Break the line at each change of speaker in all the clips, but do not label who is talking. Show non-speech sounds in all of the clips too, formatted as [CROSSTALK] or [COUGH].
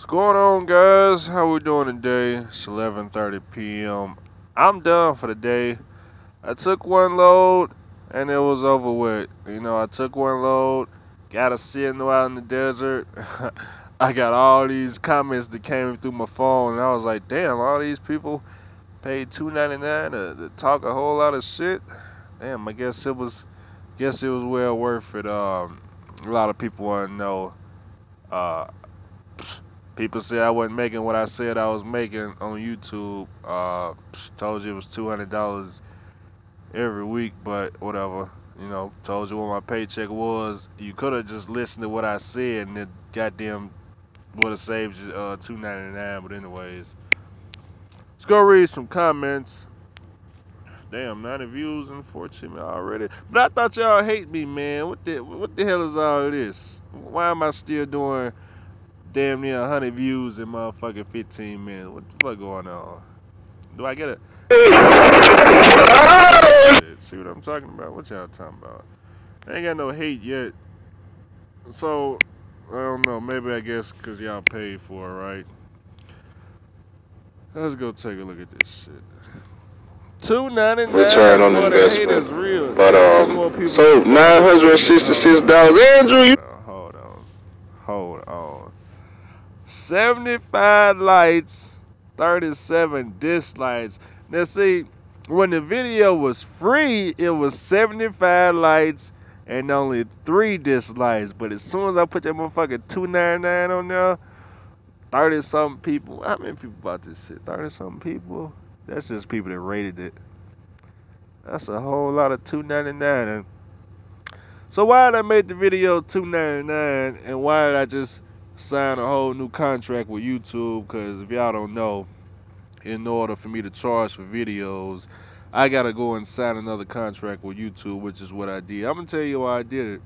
What's going on, guys? How we doing today? It's 11:30 p.m. I'm done for the day. I took one load and it was over with. You know, I took one load, got a signal out in the desert. [LAUGHS] I got all these comments that came through my phone, and I was like, damn, all these people paid $2.99 to, to talk a whole lot of shit. Damn, I guess it was, guess it was well worth it. Um, a lot of people want to know. Uh, people say I wasn't making what I said I was making on YouTube. Uh, told you it was two hundred dollars every week, but whatever. You know, told you what my paycheck was. You could have just listened to what I said, and it goddamn would have saved you uh, two ninety nine. But anyways, let's go read some comments. Damn, 90 views and 14 already. But I thought y'all hate me, man. What the what the hell is all this? Why am I still doing damn near 100 views in motherfucking 15 minutes. What the fuck going on? Do I get it? See what I'm talking about? What y'all talking about? I ain't got no hate yet. So, I don't know. Maybe I guess because y'all paid for it, right? Let's go take a look at this shit. Two ninety nine.
Return on investment. But um, so nine hundred sixty six dollars. Andrew, you.
Hold on, hold on. 75 likes, 37 dislikes. Now, see, when the video was free, it was 75 likes and only three dislikes. But as soon as I put that motherfucker 299 on there, 30 something people. How many people bought this shit? 30 something people? That's just people that rated it. That's a whole lot of 299. So why did I make the video 299 and why did I just sign a whole new contract with YouTube because if y'all don't know, in order for me to charge for videos, I gotta go and sign another contract with YouTube, which is what I did. I'm gonna tell you why I did it.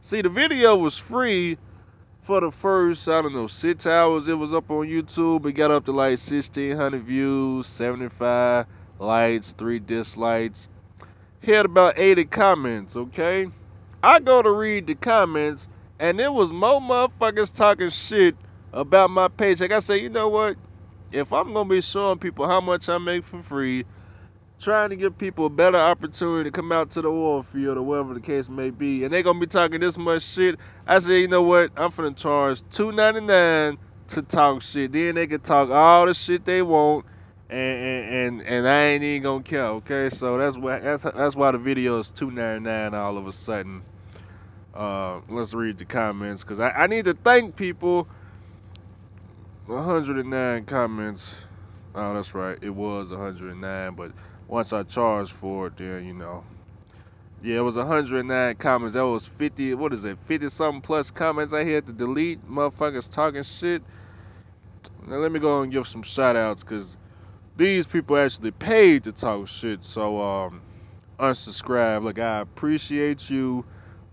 See, the video was free for the first, I don't know, six hours it was up on YouTube. It got up to like 1,600 views, 75 likes, three dislikes. Had about 80 comments, okay? I go to read the comments and it was more motherfuckers talking shit about my paycheck. I say, you know what? If I'm gonna be showing people how much I make for free, trying to give people a better opportunity to come out to the oil field or whatever the case may be, and they gonna be talking this much shit, I say, you know what? I'm finna charge $2.99 to talk shit. Then they can talk all the shit they want. And, and, and, and I ain't even gonna care, okay? So that's why that's that's why the video is two ninety nine all of a sudden. Uh, let's read the comments because I, I need to thank people. 109 comments. Oh, that's right. It was 109, but once I charged for it, then you know. Yeah, it was 109 comments. That was 50. What is it? 50 something plus comments I had to delete. Motherfuckers talking shit. Now let me go and give some shout outs because these people actually paid to talk shit. So um, unsubscribe. Look, I appreciate you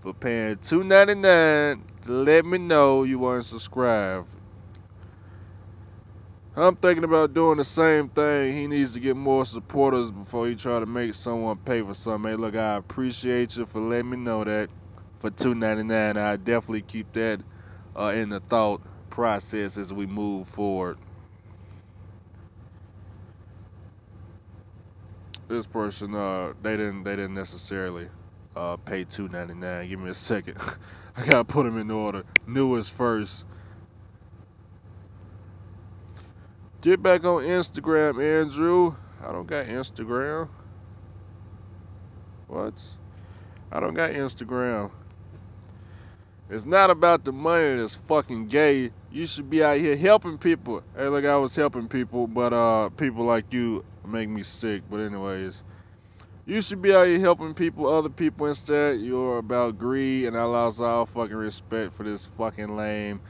for paying $2.99 let me know you weren't subscribed. I'm thinking about doing the same thing. He needs to get more supporters before he try to make someone pay for something. Hey, look, I appreciate you for letting me know that for $2.99. I definitely keep that uh, in the thought process as we move forward. This person, uh, they didn't, they didn't necessarily uh, pay two ninety nine. Give me a second. [LAUGHS] I gotta put them in order. Newest first. Get back on Instagram, Andrew. I don't got Instagram. What? I don't got Instagram. It's not about the money that's fucking gay. You should be out here helping people. Hey, look, I was helping people, but uh, people like you make me sick. But anyways, you should be out here helping people, other people instead. You're about greed, and I lost all fucking respect for this fucking lame.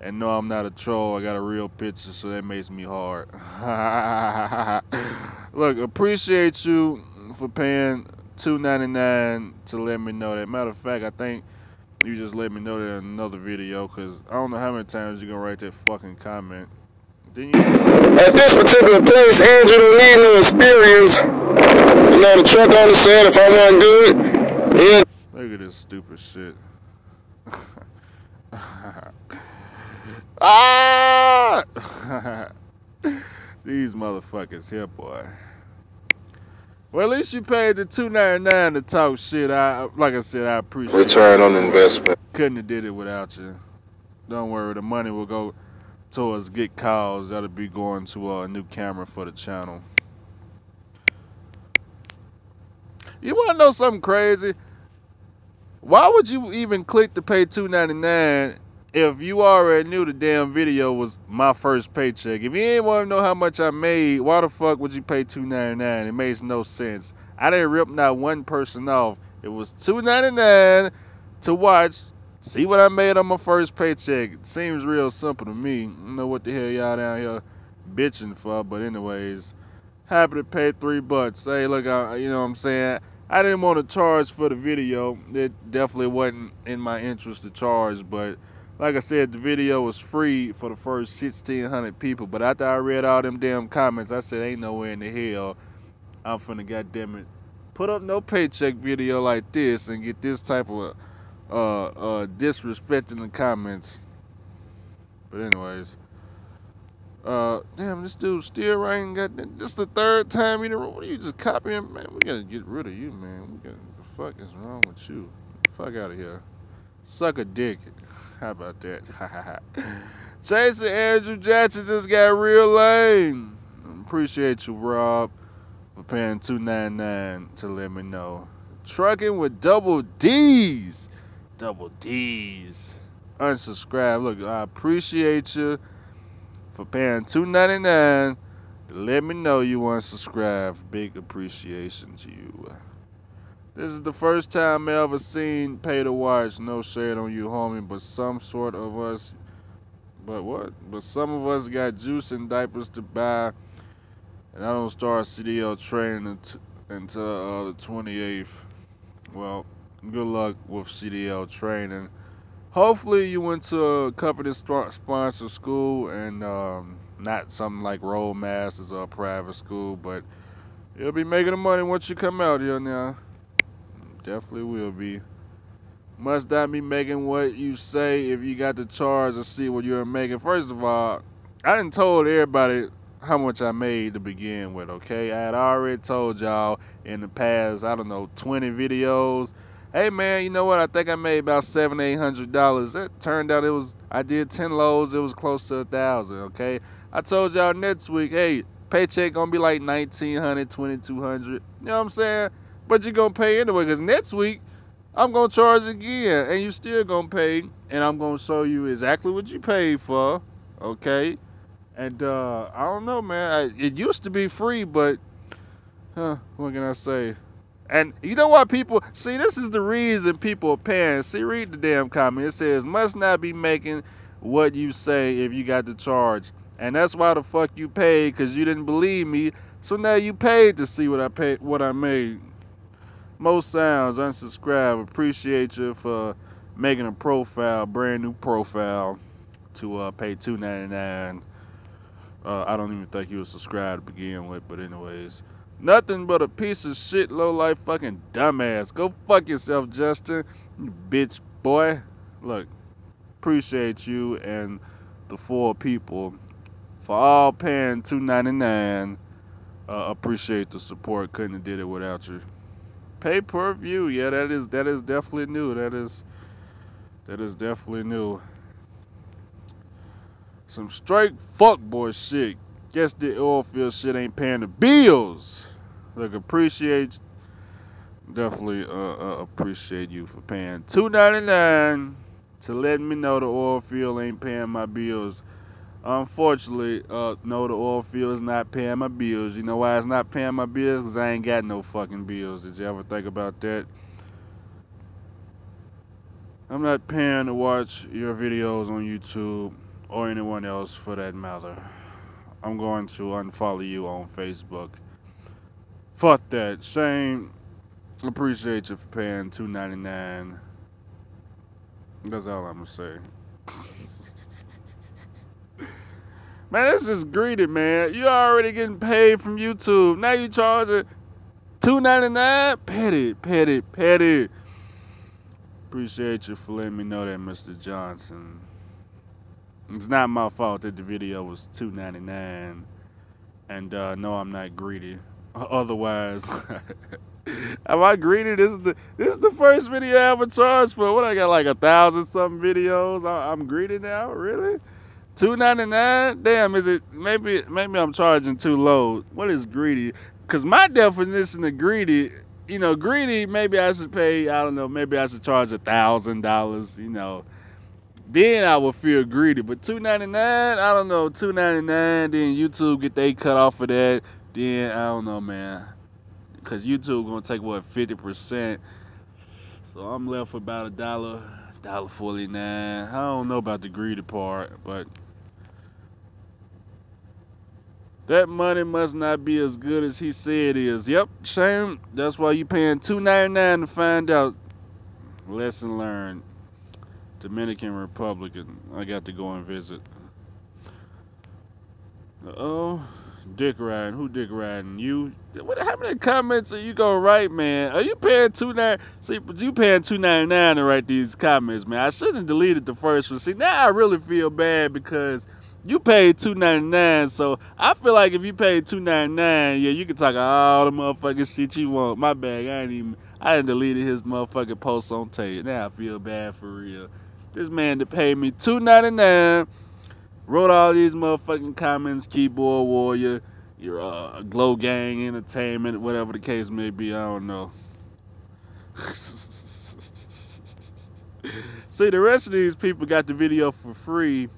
And no, I'm not a troll. I got a real picture, so that makes me hard. [LAUGHS] Look, appreciate you for paying $2.99 to let me know that. Matter of fact, I think you just let me know that in another video, because I don't know how many times you're to write that fucking comment.
At this particular place, Andrew need no experience. You know, the truck on the said if I wasn't good, yeah.
Look at this stupid shit. [LAUGHS] ah! [LAUGHS] These motherfuckers here, boy. Well, at least you paid the two ninety nine to talk shit. I like I said, I appreciate.
Return on investment.
Couldn't have did it without you. Don't worry, the money will go towards get calls. That'll be going to a new camera for the channel. You want to know something crazy? Why would you even click to pay two ninety nine if you already knew the damn video was my first paycheck? If you didn't want to know how much I made, why the fuck would you pay two ninety nine? It makes no sense. I didn't rip not one person off. It was two ninety nine to watch, see what I made on my first paycheck. It seems real simple to me. I don't know what the hell y'all down here bitching for, but anyways, happy to pay three bucks. Hey, look, I, you know what I'm saying? I didn't want to charge for the video. It definitely wasn't in my interest to charge, but like I said, the video was free for the first 1,600 people. But after I read all them damn comments, I said, ain't nowhere in the hell I'm finna, goddamn it, put up no paycheck video like this and get this type of uh, uh, disrespect in the comments. But anyways, uh, damn, this dude still writing. Got this the third time you know. What are you just copying, man? We gotta get rid of you, man. We got the fuck is wrong with you? Fuck out of here. Suck a dick. How about that? [LAUGHS] Chasing Andrew Jackson just got real lame. Appreciate you, Rob, for paying two nine nine to let me know. Trucking with double D's. Double D's. Unsubscribe. Look, I appreciate you for paying two ninety nine. Let me know you unsubscribe. Big appreciation to you. This is the first time I ever seen pay to watch. No shade on you, homie, but some sort of us. But what? But some of us got juice and diapers to buy, and I don't start CDL training until uh, the 28th. Well, good luck with CDL training. Hopefully, you went to a company sponsored school and um, not something like Roadmasters or a private school, but you'll be making the money once you come out here now. Definitely will be. Must not be making what you say if you got the charge to see what you're making. First of all, I didn't told everybody how much I made to begin with, okay? I had already told y'all in the past, I don't know, 20 videos. Hey man, you know what? I think I made about seven, eight hundred dollars. It turned out it was I did 10 loads, it was close to a thousand, okay? I told y'all next week, hey, paycheck gonna be like 1900, 2200. You know what I'm saying? But you're gonna pay anyway, because next week I'm gonna charge again, and you still gonna pay, and I'm gonna show you exactly what you paid for, okay? And uh, I don't know, man. I, it used to be free, but huh, what can I say? And you know why people? See, this is the reason people are paying. See, read the damn comment. It says, must not be making what you say if you got the charge. And that's why the fuck you paid, because you didn't believe me. So now you paid to see what I paid, what I made. Most sounds unsubscribe. Appreciate you for making a profile, brand new profile, to uh, pay two ninety nine. Uh, I don't even think you were subscribed to begin with, but anyways, nothing but a piece of shit, low life, fucking dumbass. Go fuck yourself, Justin, you bitch boy. Look, appreciate you and the four people for all paying two ninety nine. Uh, appreciate the support. Couldn't have did it without you. Pay per view, yeah, that is that is definitely new. That is that is definitely new. Some straight fuckboy shit. Guess the oil field shit ain't paying the bills. Look, appreciate definitely uh, uh, appreciate you for paying two ninety nine to let me know the oil field ain't paying my bills. Unfortunately, uh, no, the oil field is not paying my bills. You know why it's not paying my bills? Because I ain't got no fucking bills. Did you ever think about that? I'm not paying to watch your videos on YouTube or anyone else for that matter. I'm going to unfollow you on Facebook. Fuck that. Shane, appreciate you for paying $2.99. That's all I'm to say. [LAUGHS] Man, this is greedy, man. You already getting paid from YouTube. Now you charging two ninety nine. Petty, petty, petty. Appreciate you for letting me know that, Mr. Johnson. It's not my fault that the video was two ninety nine. And uh, no, I'm not greedy. Otherwise, [LAUGHS] am I greedy? This is the this is the first video I ever charged for. What I got like a thousand something videos. I, I'm greedy now, really? Two ninety nine? Damn, is it maybe maybe I'm charging too low. What is greedy? Cause my definition of greedy, you know, greedy, maybe I should pay, I don't know, maybe I should charge a thousand dollars, you know. Then I would feel greedy. But two ninety nine, I don't know, two ninety nine, then YouTube get they cut off of that. Then I don't know, man. Cause YouTube gonna take what fifty percent. So I'm left with about a dollar, dollar forty nine. I don't know about the greedy part, but that money must not be as good as he said it is. Yep, shame. That's why you paying two ninety nine to find out. Lesson learned. Dominican Republic. I got to go and visit. Uh oh, dick riding. Who dick riding? You? What? How many comments are you gonna write, man? Are you paying two nine? See, but you paying two ninety nine to write these comments, man. I shouldn't have deleted the first one. See, now I really feel bad because you paid two ninety nine. So I feel like if you paid two ninety nine, yeah, you can talk all the motherfucking shit you want. My bag, I ain't even. I didn't deleted his motherfucking post on tape. Now I feel bad for real. This man that paid me two ninety nine wrote all these motherfucking comments, keyboard warrior, your uh, glow gang entertainment, whatever the case may be. I don't know. [LAUGHS] See, the rest of these people got the video for free.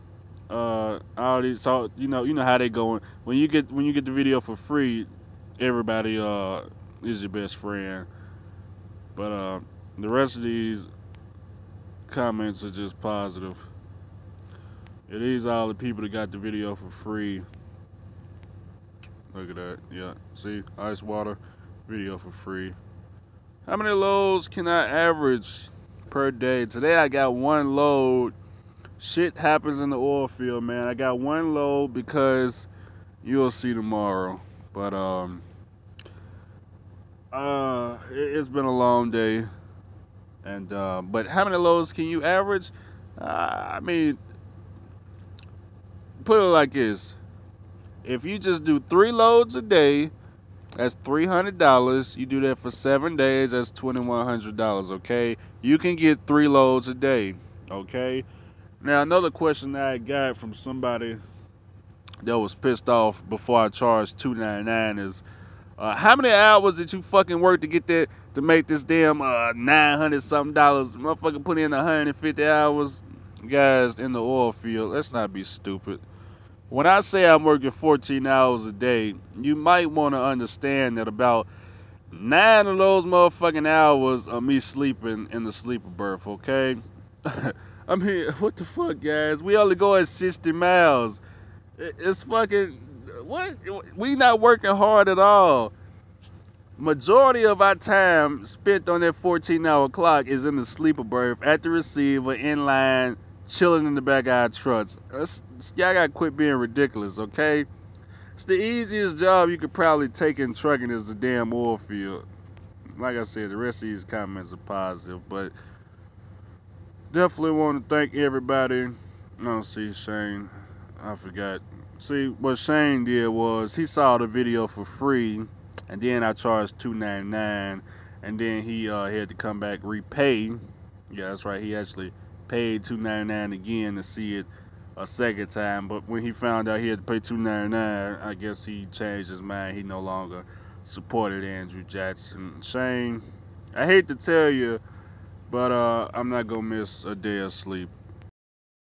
Uh, all these, so you know, you know how they going. When you get when you get the video for free, everybody uh is your best friend. But uh, the rest of these comments are just positive. It is all the people that got the video for free. Look at that. Yeah. See? Ice water. Video for free. How many loads can I average per day? Today I got one load. Shit happens in the oil field, man. I got one load because you'll see tomorrow. But um uh it, has been a long day. And uh, but how many loads can you average? Uh, I mean, put it like this: if you just do three loads a day, that's three hundred dollars. You do that for seven days, that's twenty one hundred dollars. Okay, you can get three loads a day. Okay. Now another question that I got from somebody that was pissed off before I charged two ninety nine is, uh, how many hours did you fucking work to get that to make this damn uh, 900 something dollars. Motherfucker put in 150 hours. Guys, in the oil field, let's not be stupid. When I say I'm working 14 hours a day, you might want to understand that about nine of those motherfucking hours are me sleeping in the sleeper berth, okay? [LAUGHS] I'm here. What the fuck, guys? We only go at 60 miles. It's fucking. What? We not working hard at all majority of our time spent on that 14 hour clock is in the sleeper berth at the receiver in line chilling in the back of our trucks. Y'all gotta quit being ridiculous okay? It's the easiest job you could probably take in trucking is the damn oil field. Like i said the rest of these comments are positive but definitely want to thank everybody. I don't see shane i forgot. See what shane did was he saw the video for free and then I charged two ninety nine, and then he uh, had to come back repay. Yeah, that's right. He actually paid two ninety nine again to see it a second time. But when he found out he had to pay two ninety nine, I guess he changed his mind. He no longer supported Andrew Jackson. Shane, I hate to tell you, but uh, I'm not gonna miss a day of sleep.